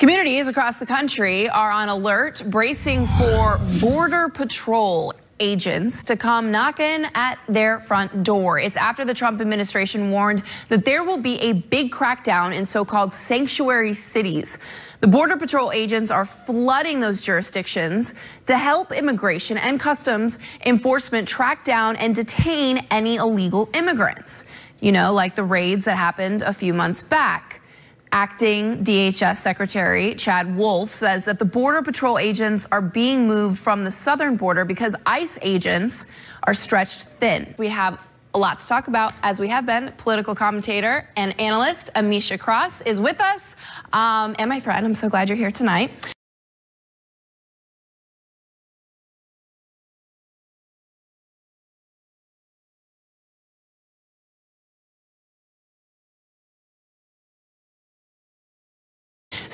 Communities across the country are on alert, bracing for Border Patrol agents to come knocking at their front door. It's after the Trump administration warned that there will be a big crackdown in so-called sanctuary cities. The Border Patrol agents are flooding those jurisdictions to help immigration and customs enforcement track down and detain any illegal immigrants. You know, like the raids that happened a few months back. Acting DHS Secretary Chad Wolf says that the Border Patrol agents are being moved from the southern border because ICE agents are stretched thin. We have a lot to talk about, as we have been. Political commentator and analyst Ameshia Cross is with us, um, and my friend. I'm so glad you're here tonight.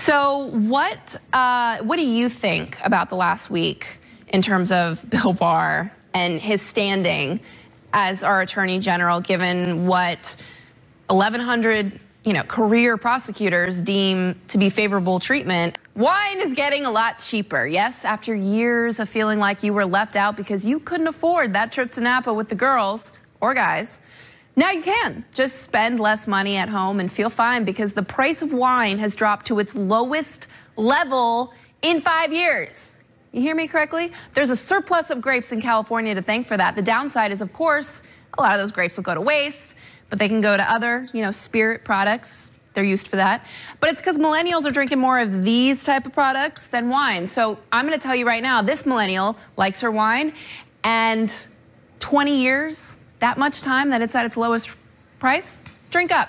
So, what uh, what do you think about the last week in terms of Bill Barr and his standing as our Attorney General, given what 1,100 you know career prosecutors deem to be favorable treatment? Wine is getting a lot cheaper. Yes, after years of feeling like you were left out because you couldn't afford that trip to Napa with the girls or guys. Now you can just spend less money at home and feel fine because the price of wine has dropped to its lowest level in five years. You hear me correctly? There's a surplus of grapes in California to thank for that. The downside is, of course, a lot of those grapes will go to waste, but they can go to other, you know, spirit products. They're used for that. But it's because millennials are drinking more of these type of products than wine. So I'm going to tell you right now, this millennial likes her wine, and 20 years that much time that it's at its lowest price, drink up.